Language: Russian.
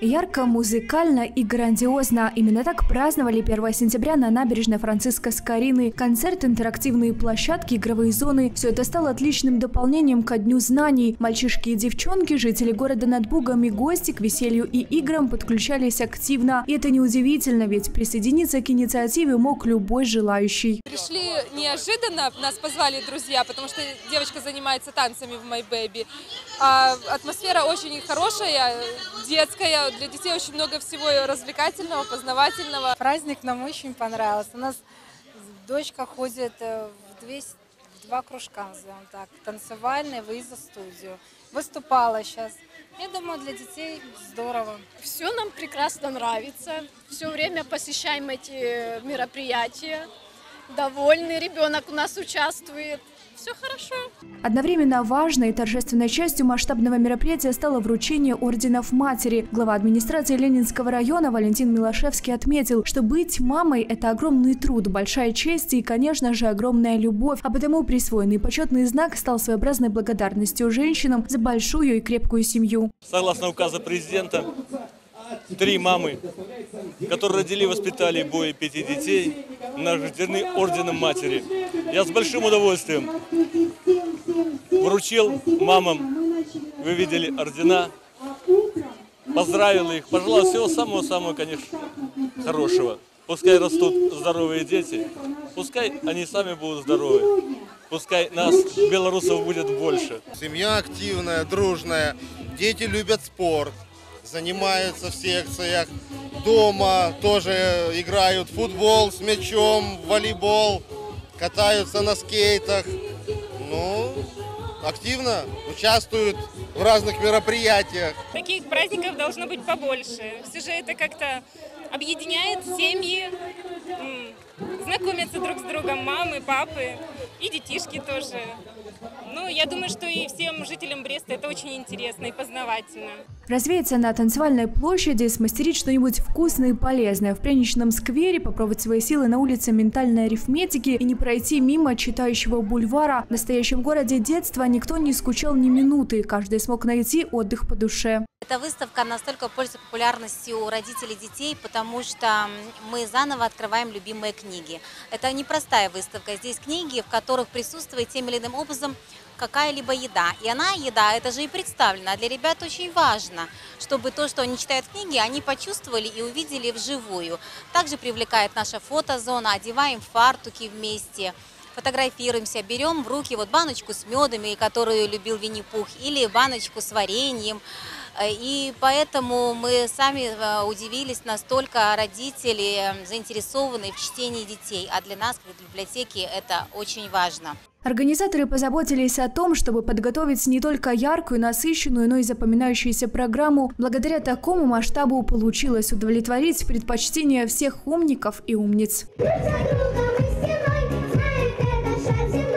Ярко, музыкально и грандиозно. Именно так праздновали 1 сентября на набережной Франциска Скорины. Концерт, интерактивные площадки, игровые зоны – все это стало отличным дополнением ко Дню знаний. Мальчишки и девчонки, жители города над Бугом и гости к веселью и играм подключались активно. И это неудивительно, ведь присоединиться к инициативе мог любой желающий. Пришли неожиданно, нас позвали друзья, потому что девочка занимается танцами в My Baby. А атмосфера очень хорошая, детская, для детей очень много всего развлекательного, познавательного. Праздник нам очень понравился. У нас дочка ходит э, в, 200, в два кружка, назовем так, танцевальный, выезд в студию. Выступала сейчас. Я думаю, для детей здорово. Все нам прекрасно нравится. Все время посещаем эти мероприятия. Довольный ребенок у нас участвует все хорошо. Одновременно важной и торжественной частью масштабного мероприятия стало вручение орденов матери. Глава администрации Ленинского района Валентин Милошевский отметил, что быть мамой – это огромный труд, большая честь и, конечно же, огромная любовь. А потому присвоенный почетный знак стал своеобразной благодарностью женщинам за большую и крепкую семью. Согласно указа президента, три мамы, которые родили и воспитали более пяти детей, награждены орденом матери. Я с большим удовольствием вручил мамам, вы видели ордена, поздравил их, пожелал всего самого-самого, конечно, хорошего. Пускай растут здоровые дети, пускай они сами будут здоровы, пускай нас, белорусов, будет больше. Семья активная, дружная, дети любят спорт занимаются в секциях. Дома тоже играют футбол с мячом, волейбол, катаются на скейтах. Ну, активно участвуют в разных мероприятиях. Таких праздников должно быть побольше. Все же это как-то объединяет семьи, знакомятся друг с другом мамы, папы и детишки тоже. Ну, я думаю, что и всем жителям Бреста это очень интересно и познавательно. Развеяться на танцевальной площади, смастерить что-нибудь вкусное и полезное, в пряничном сквере попробовать свои силы на улице ментальной арифметики и не пройти мимо читающего бульвара. В настоящем городе детства никто не скучал ни минуты, каждый смог найти отдых по душе. Эта выставка настолько пользуется популярностью у родителей детей, потому что мы заново открываем любимые книги. Это непростая выставка. Здесь книги, в которых присутствует тем или иным образом какая-либо еда. И она, еда, это же и представлена. Для ребят очень важно, чтобы то, что они читают в книге, они почувствовали и увидели вживую. Также привлекает наша фотозона, одеваем фартуки вместе фотографируемся, берем в руки вот баночку с медами, которую любил Винни-Пух, или баночку с вареньем, и поэтому мы сами э, удивились, настолько родители э, заинтересованы в чтении детей. А для нас, как библиотеки, это очень важно. Организаторы позаботились о том, чтобы подготовить не только яркую, насыщенную, но и запоминающуюся программу. Благодаря такому масштабу получилось удовлетворить предпочтения всех умников и умниц. Друг за другом и стеной, знает это шаг